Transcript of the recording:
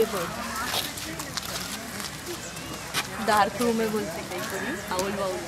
ये bird dark room में बोलते कहीं कभी आउल बाउल